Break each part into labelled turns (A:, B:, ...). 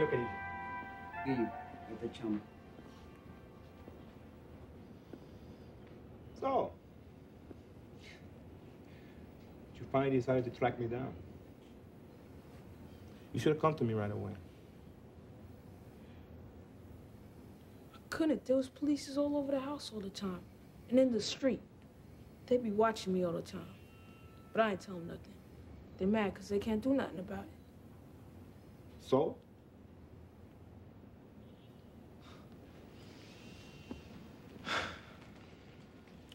A: lo que dice.
B: Guillo, este chamo.
A: So, you finally decided to track me down. You should have come to me right away.
C: I couldn't. There was police all over the house all the time. And in the street. They be watching me all the time. But I ain't tell them nothing. They mad because they can't do nothing about it.
A: So?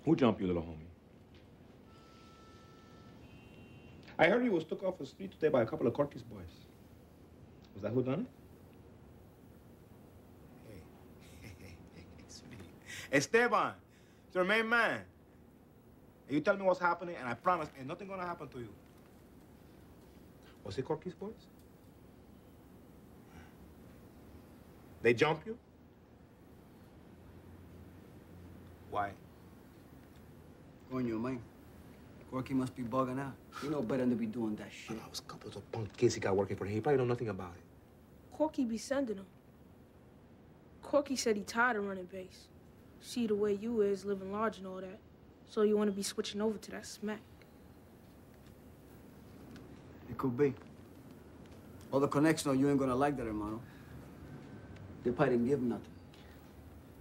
A: Who jumped you, little homie? I heard you was took off the street today by a couple of Corky's boys. Was that who done it?
D: it's me. Esteban, it's your main man. You tell me what's happening, and I promise ain't nothing gonna happen to you.
A: Was it Corky's boys? They jump you?
D: Why?
B: Coño, man. Corky must be bugging out. You know better than to be doing that shit.
A: Oh, those couples of punk kids he got working for him. He probably know nothing about it.
C: Corky be sending them. Corky said he tired of running base. See the way you is, living large and all that. So you want to be switching over to that smack.
B: It could be. All the connects know you ain't gonna like that, hermano. They probably didn't give him nothing.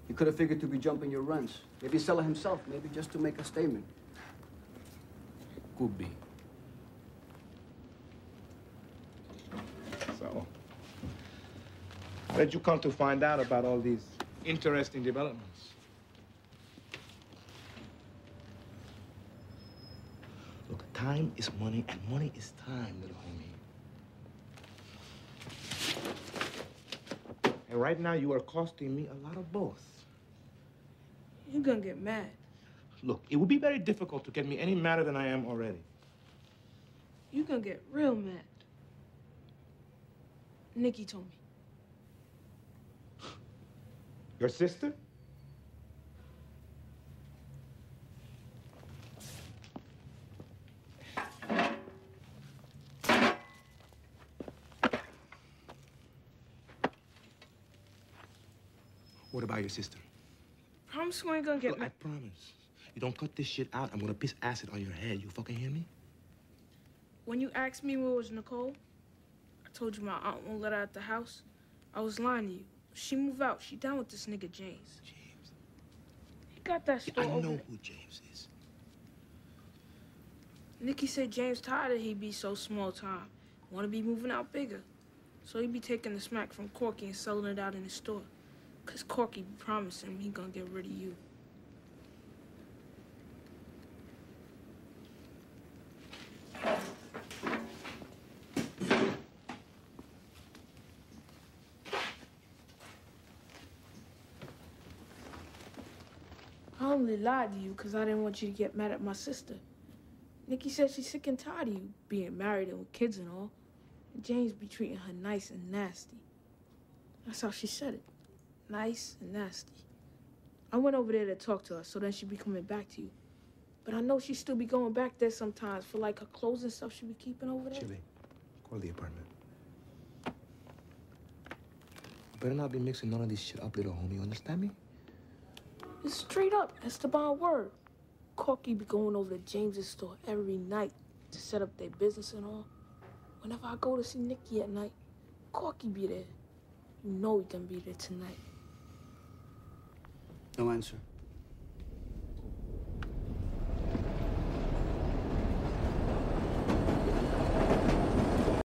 B: He could have figured to be jumping your runs. Maybe sell it himself, maybe just to make a statement.
D: Could be.
A: So, how did you come to find out about all these interesting developments?
D: Look, time is money, and money is time, little homie.
A: And right now, you are costing me a lot of both.
C: You're gonna get mad.
A: Look, it would be very difficult to get me any madder than I am already.
C: You're gonna get real mad. Nikki told me.
A: Your sister? What about your sister?
C: You ain't gonna get
A: Look, I promise. You don't cut this shit out, I'm gonna piss acid on your head. You fucking hear me?
C: When you asked me where was Nicole, I told you my aunt won't let her out the house. I was lying to you. She moved out. She down with this nigga James.
A: James.
C: He got that
A: Yeah,
C: store
A: I know who James is.
C: Nikki said James tired of he be so small time. Want to be moving out bigger. So he be taking the smack from Corky and selling it out in the store. Cause Corky promised him he gonna get rid of you. I only lied to you because I didn't want you to get mad at my sister. Nikki said she's sick and tired of you being married and with kids and all. And James be treating her nice and nasty. That's how she said it. Nice and nasty. I went over there to talk to her, so then she'd be coming back to you. But I know she'd still be going back there sometimes for like her clothes and stuff she'd be keeping over there.
A: Chili, call the apartment. You better not be mixing none of this shit up, little homie. You understand me?
C: It's straight up. That's the bond word. Corky be going over to James's store every night to set up their business and all. Whenever I go to see Nikki at night, Corky be there. You know he can be there tonight.
B: No answer.